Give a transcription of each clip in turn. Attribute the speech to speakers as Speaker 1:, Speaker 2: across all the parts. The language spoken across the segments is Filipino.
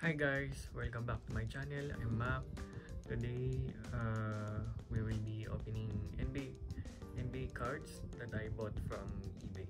Speaker 1: Hi guys, welcome back to my channel. I'm Mac. Today, uh, we will be opening NBA, NBA cards that I bought from eBay.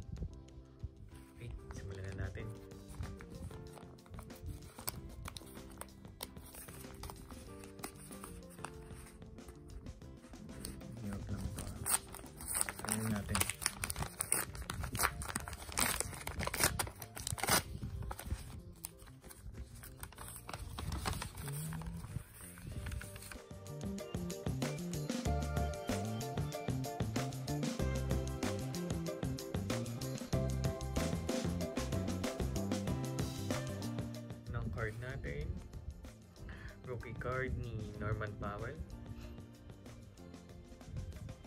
Speaker 1: Rookie card ni Norman Powell.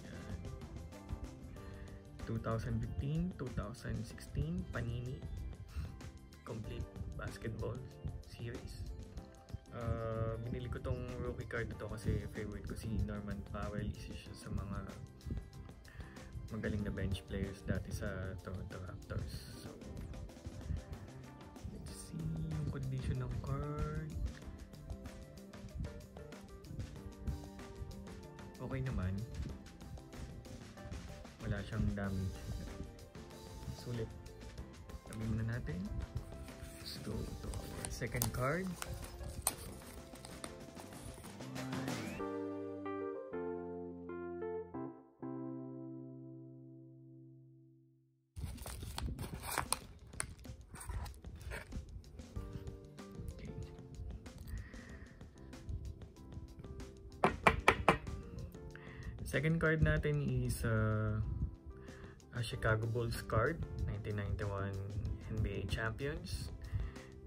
Speaker 1: Yan. 2015, 2016, Panini. Complete Basketball Series. Uh, binili ko tong rookie card na to kasi favorite ko si Norman Powell. Isa siya sa mga magaling na bench players dati sa Toronto Raptors. So, let's see yung condition ng card. Okay naman. Wala siyang damage. Sulit. Tabi muna natin. Let's go to our second card. Second card natin is uh, a Chicago Bulls card, 1991 NBA Champions.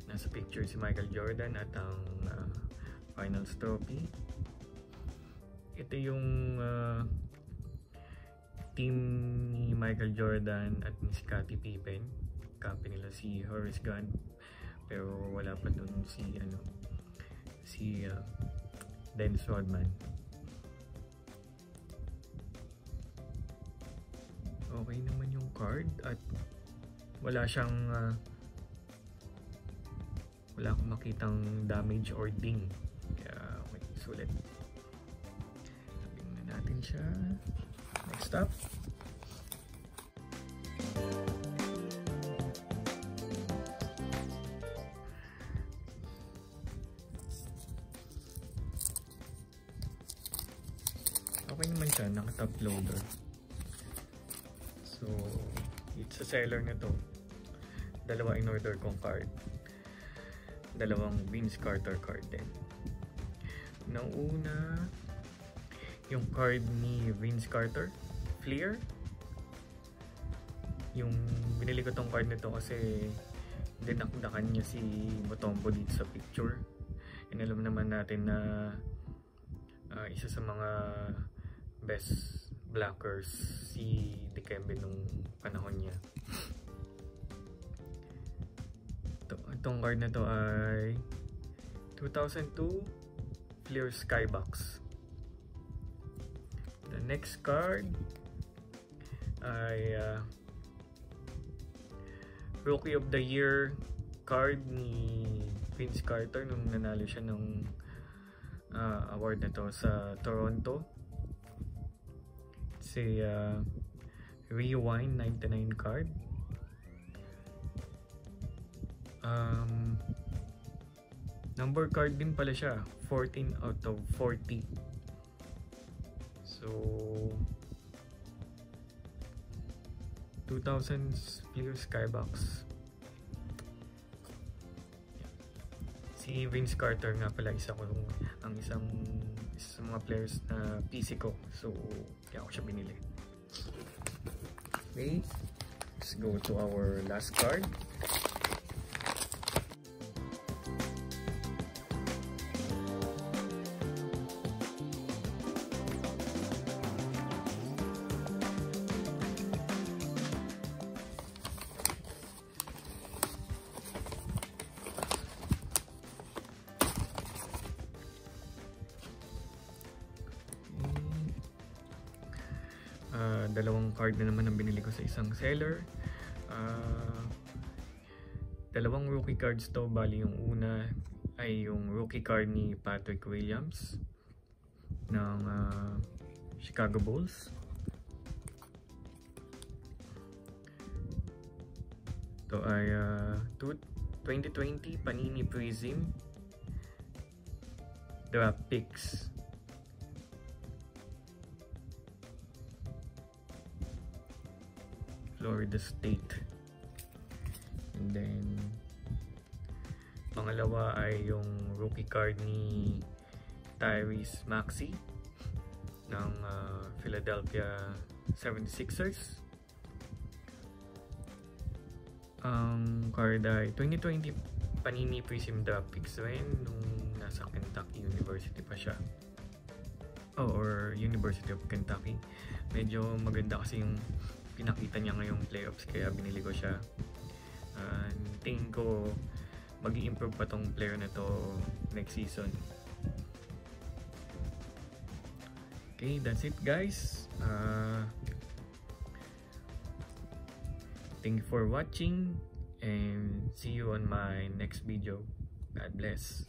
Speaker 1: Nasa picture si Michael Jordan at ang uh, Finals Trophy. Ito yung uh, team ni Michael Jordan at ni Scottie Pippen. Kampi nila si Horace Gunn. Pero wala pa dun si ano si uh, Dennis Rodman. Okay naman yung card at wala siyang uh, wala akong makitang damage or ding. Kaya okay, sulit. Tabing na natin siya. Next up. Okay naman siya naka top loader So, it's a seller na to. Dalawa in order kong card. Dalawang Vince Carter card din. Nauna, yung card ni Vince Carter, Fleer. Yung binili ko tong card nito kasi dinakdakan niya si Motombo dito sa picture. And alam naman natin na uh, isa sa mga best blockers si Dikembe nung panahon niya. Ito, itong card na to ay 2002 Fleer Skybox. The next card ay uh, Rookie of the Year card ni Vince Carter nung nanalo siya ng uh, award na to sa Toronto si uh, Rewind 99 card. Um, number card din pala siya. 14 out of 40. So, 2000s Fleer Skybox. Si Vince Carter nga pala isa ko ang isang isa sa mga players na PC ko. So, kaya ako siya binili. Okay. Let's go to our last card. Dalawang card na naman ang binili ko sa isang seller. Uh, dalawang rookie cards to. Bali yung una ay yung rookie card ni Patrick Williams ng uh, Chicago Bulls. Ito ay uh, 2020 Panini Prism Draft Picks. Florida State. And then pangalawa ay yung rookie card ni Tyrese Maxey ng uh, Philadelphia 76ers. Ang um, card ay 2020 Panini Prism Draft Picks rin nung nasa Kentucky University pa siya. Oh, or University of Kentucky. Medyo maganda kasi yung pinakita niya ngayong playoffs kaya binili ko siya. Uh, tingin ko mag improve pa tong player na to next season. Okay, that's it guys. Uh, Thank you for watching and see you on my next video. God bless.